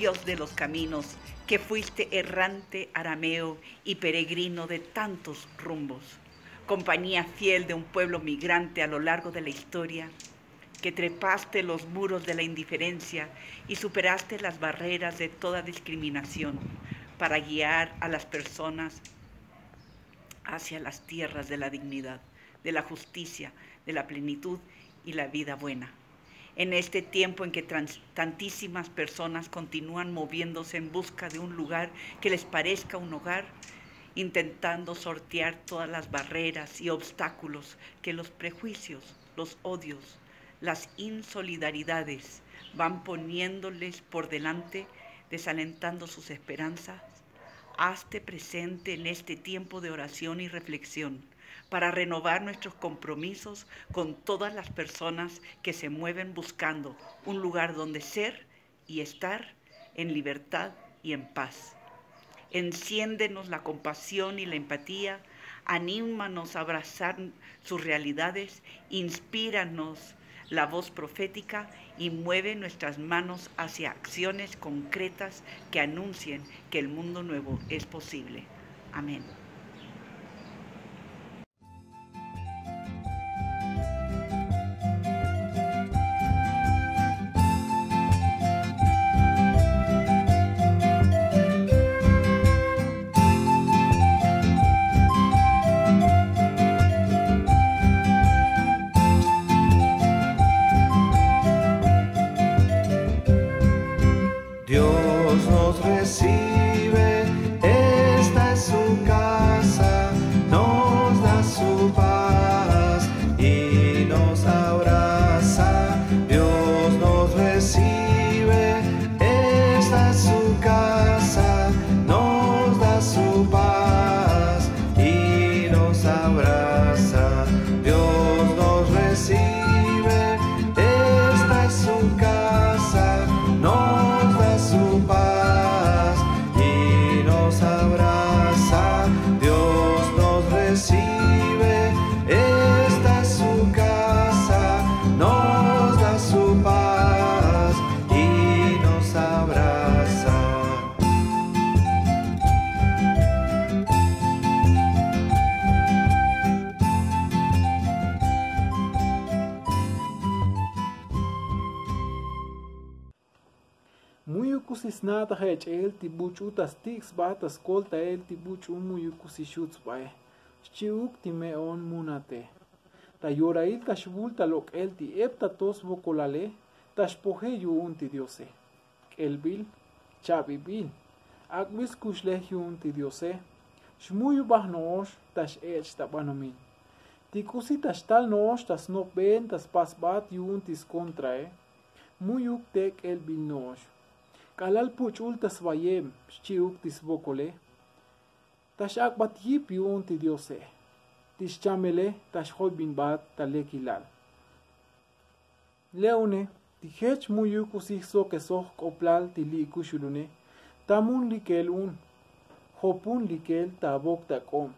Dios de los caminos, que fuiste errante arameo y peregrino de tantos rumbos, compañía fiel de un pueblo migrante a lo largo de la historia, que trepaste los muros de la indiferencia y superaste las barreras de toda discriminación para guiar a las personas hacia las tierras de la dignidad, de la justicia, de la plenitud y la vida buena. En este tiempo en que tantísimas personas continúan moviéndose en busca de un lugar que les parezca un hogar, intentando sortear todas las barreras y obstáculos que los prejuicios, los odios, las insolidaridades van poniéndoles por delante, desalentando sus esperanzas. Hazte presente en este tiempo de oración y reflexión para renovar nuestros compromisos con todas las personas que se mueven buscando un lugar donde ser y estar en libertad y en paz. Enciéndenos la compasión y la empatía, anímanos a abrazar sus realidades, inspíranos la voz profética y mueve nuestras manos hacia acciones concretas que anuncien que el mundo nuevo es posible. Amén. Nada hech el ti buch utas tix batas kolta el ti buch umu yukusi shuts bae. Chiuk ti me on munate. Ta yorail ta shbulta lok el ti epta tos vokolale, ta shpohe yu unti diose. El bil, chabi bil. Akwis kushle yu unti diose. Shmuyu bah noosh, tash ech ta banomin. Tikusi tash tal noosh, tas no ben, tas pas bat yu untis kontrae. Muyuk tek el bil noosh. Kalal puch ultas vayem chiuk tisbokole tashak bat yip yun ti diose tischamele tashhoy bin bat talekilal leone tihech muyuk usihso kesoh koplal tili kushulune tamun likel un hopun likel tabok takom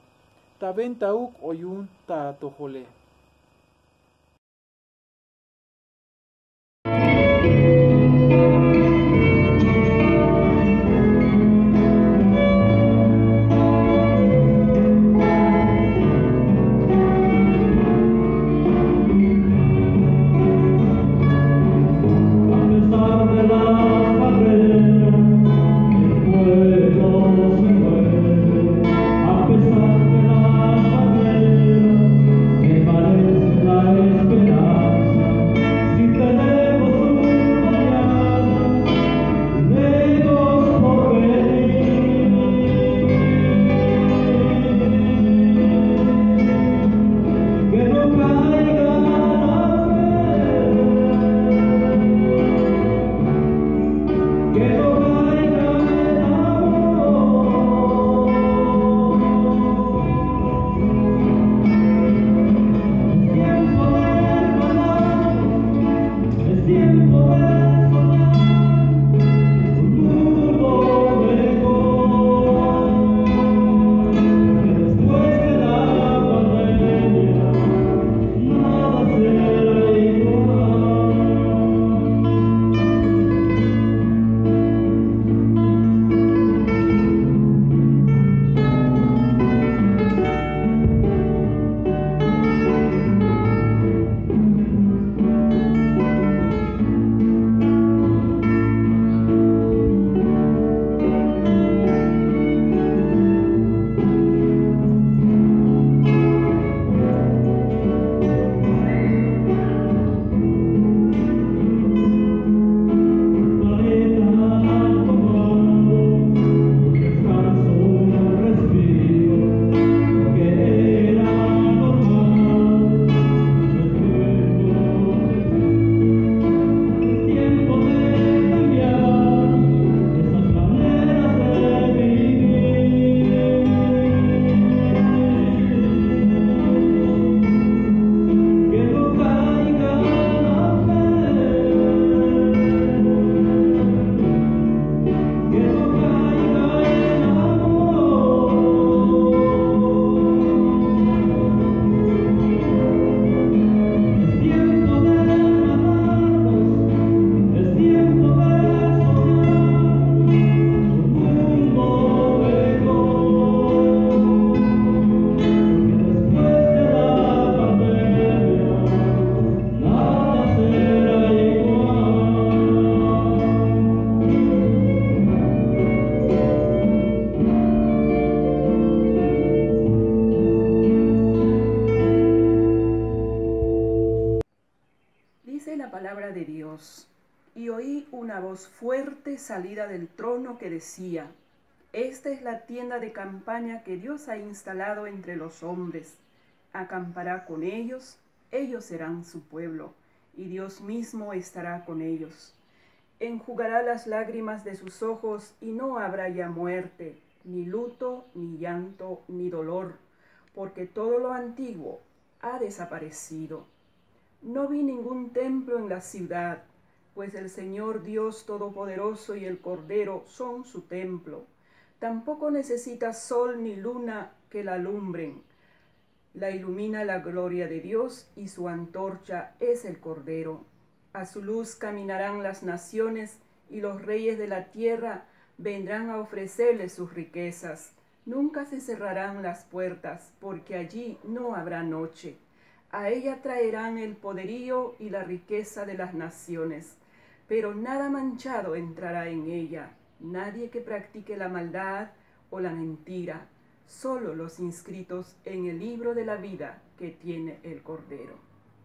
taben tauk oyun ta tohole salida del trono que decía, Esta es la tienda de campaña que Dios ha instalado entre los hombres. Acampará con ellos, ellos serán su pueblo, y Dios mismo estará con ellos. Enjugará las lágrimas de sus ojos y no habrá ya muerte, ni luto, ni llanto, ni dolor, porque todo lo antiguo ha desaparecido. No vi ningún templo en la ciudad, pues el Señor Dios Todopoderoso y el Cordero son su templo. Tampoco necesita sol ni luna que la alumbren. La ilumina la gloria de Dios y su antorcha es el Cordero. A su luz caminarán las naciones y los reyes de la tierra vendrán a ofrecerle sus riquezas. Nunca se cerrarán las puertas, porque allí no habrá noche. A ella traerán el poderío y la riqueza de las naciones, pero nada manchado entrará en ella, nadie que practique la maldad o la mentira, solo los inscritos en el libro de la vida que tiene el Cordero.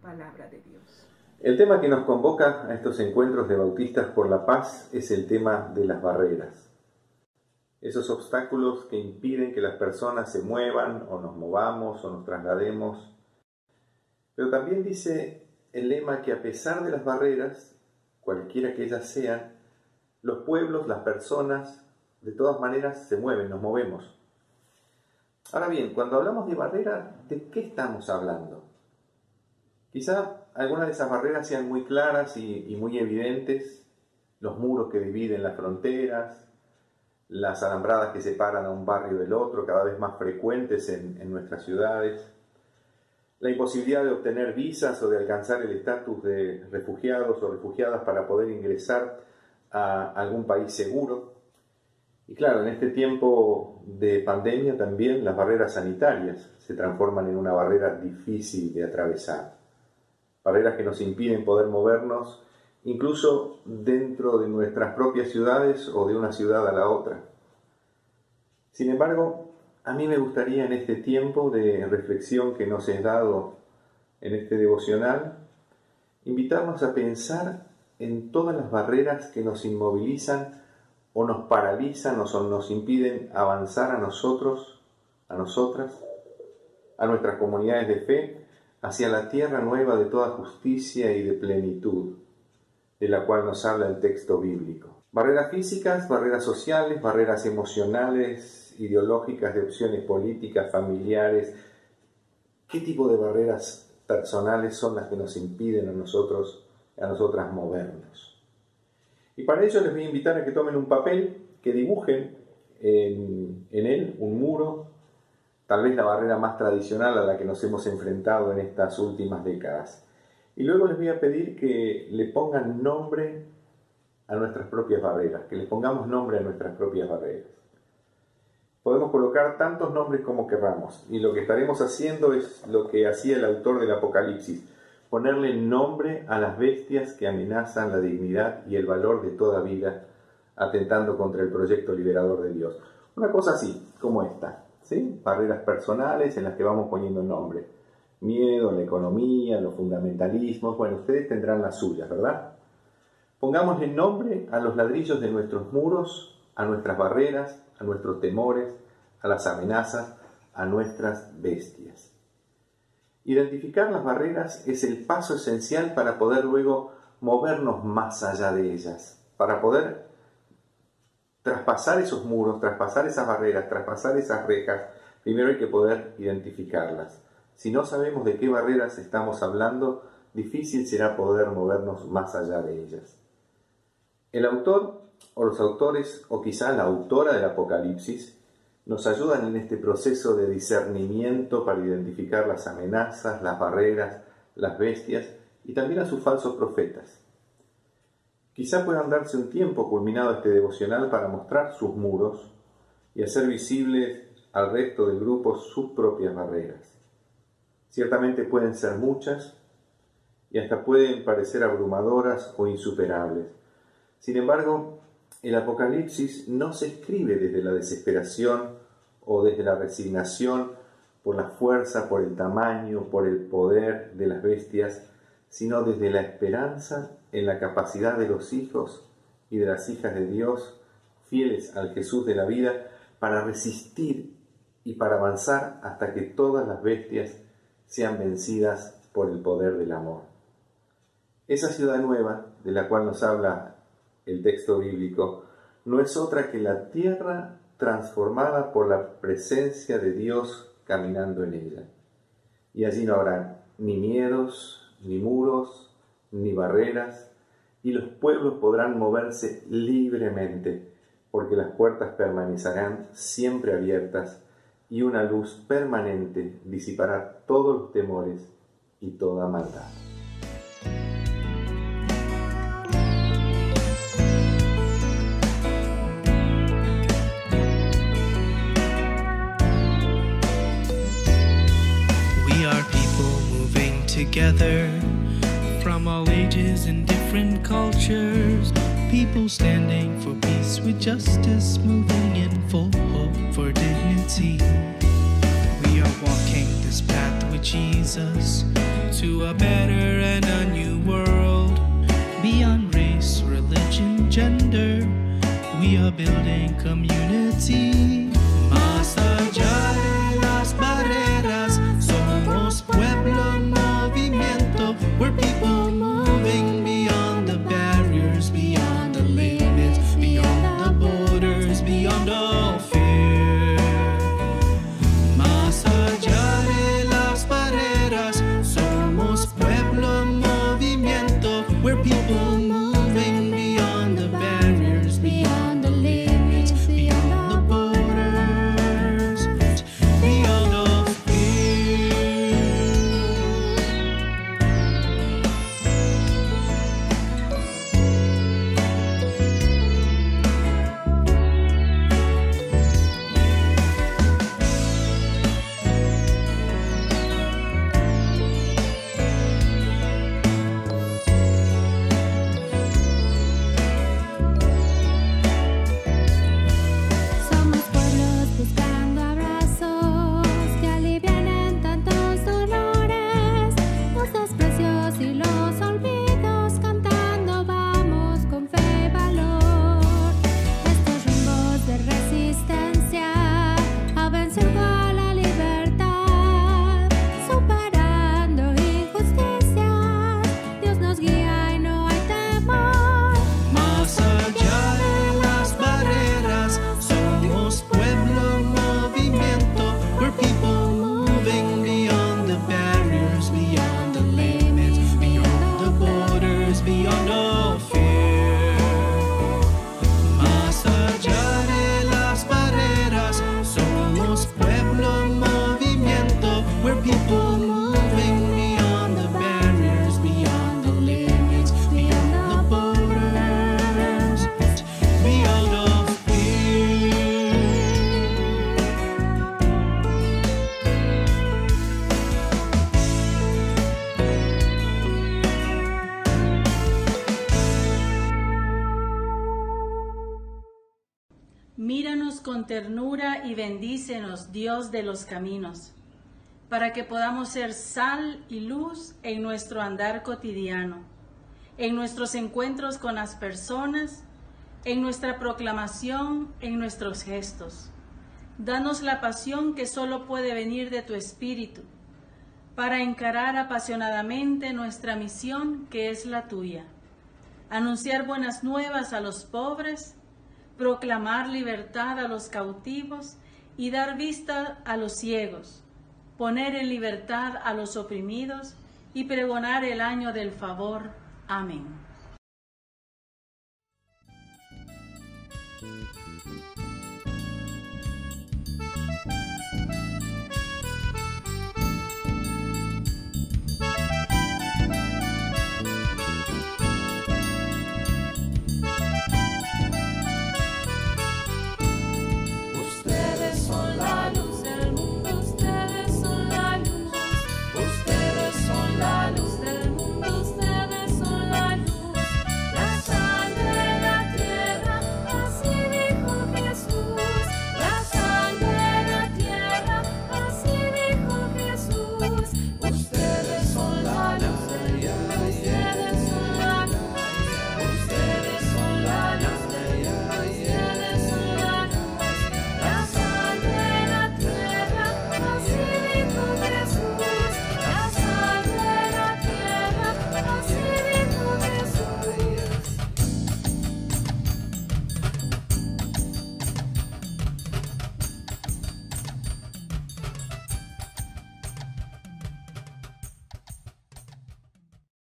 Palabra de Dios. El tema que nos convoca a estos encuentros de bautistas por la paz es el tema de las barreras. Esos obstáculos que impiden que las personas se muevan o nos movamos o nos traslademos pero también dice el lema que a pesar de las barreras, cualquiera que ellas sean, los pueblos, las personas, de todas maneras se mueven, nos movemos. Ahora bien, cuando hablamos de barreras, ¿de qué estamos hablando? Quizá algunas de esas barreras sean muy claras y, muy evidentes, los muros que dividen las fronteras, las alambradas que separan a un barrio del otro, cada vez más frecuentes en nuestras ciudades, la imposibilidad de obtener visas o de alcanzar el estatus de refugiados o refugiadas para poder ingresar a algún país seguro. Y claro, en este tiempo de pandemia también las barreras sanitarias se transforman en una barrera difícil de atravesar. Barreras que nos impiden poder movernos incluso dentro de nuestras propias ciudades o de una ciudad a la otra. Sin embargo, a mí me gustaría en este tiempo de reflexión que nos es dado en este devocional, invitarnos a pensar en todas las barreras que nos inmovilizan o nos paralizan o nos impiden avanzar a nosotros, a nosotras, a nuestras comunidades de fe, hacia la tierra nueva de toda justicia y de plenitud, de la cual nos habla el texto bíblico. Barreras físicas, barreras sociales, barreras emocionales, ideológicas, de opciones políticas, familiares, qué tipo de barreras personales son las que nos impiden a nosotros, a nosotras movernos. Y para ello les voy a invitar a que tomen un papel, que dibujen en, en él un muro, tal vez la barrera más tradicional a la que nos hemos enfrentado en estas últimas décadas. Y luego les voy a pedir que le pongan nombre a nuestras propias barreras, que les pongamos nombre a nuestras propias barreras. Podemos colocar tantos nombres como queramos y lo que estaremos haciendo es lo que hacía el autor del Apocalipsis, ponerle nombre a las bestias que amenazan la dignidad y el valor de toda vida, atentando contra el proyecto liberador de Dios. Una cosa así, como esta, ¿sí? Barreras personales en las que vamos poniendo nombre. Miedo, la economía, los fundamentalismos, bueno, ustedes tendrán las suyas, ¿verdad? Pongámosle nombre a los ladrillos de nuestros muros, a nuestras barreras, a nuestros temores, a las amenazas, a nuestras bestias. Identificar las barreras es el paso esencial para poder luego movernos más allá de ellas, para poder traspasar esos muros, traspasar esas barreras, traspasar esas rejas, primero hay que poder identificarlas. Si no sabemos de qué barreras estamos hablando, difícil será poder movernos más allá de ellas. El autor o los autores, o quizá la autora del Apocalipsis, nos ayudan en este proceso de discernimiento para identificar las amenazas, las barreras, las bestias y también a sus falsos profetas. Quizá puedan darse un tiempo culminado este devocional para mostrar sus muros y hacer visibles al resto del grupo sus propias barreras. Ciertamente pueden ser muchas y hasta pueden parecer abrumadoras o insuperables. Sin embargo, el Apocalipsis no se escribe desde la desesperación o desde la resignación por la fuerza, por el tamaño, por el poder de las bestias, sino desde la esperanza en la capacidad de los hijos y de las hijas de Dios, fieles al Jesús de la vida, para resistir y para avanzar hasta que todas las bestias sean vencidas por el poder del amor. Esa ciudad nueva, de la cual nos habla el texto bíblico, no es otra que la tierra transformada por la presencia de Dios caminando en ella. Y allí no habrá ni miedos, ni muros, ni barreras, y los pueblos podrán moverse libremente, porque las puertas permanecerán siempre abiertas y una luz permanente disipará todos los temores y toda maldad. Cultures. People standing for peace with justice, moving in full hope for dignity. We are walking this path with Jesus to a better and a new world. Beyond race, religion, gender, we are building community. Ternura y bendícenos, Dios de los caminos, para que podamos ser sal y luz en nuestro andar cotidiano, en nuestros encuentros con las personas, en nuestra proclamación, en nuestros gestos. Danos la pasión que solo puede venir de tu Espíritu, para encarar apasionadamente nuestra misión que es la tuya. Anunciar buenas nuevas a los pobres, proclamar libertad a los cautivos y dar vista a los ciegos, poner en libertad a los oprimidos y pregonar el año del favor. Amén.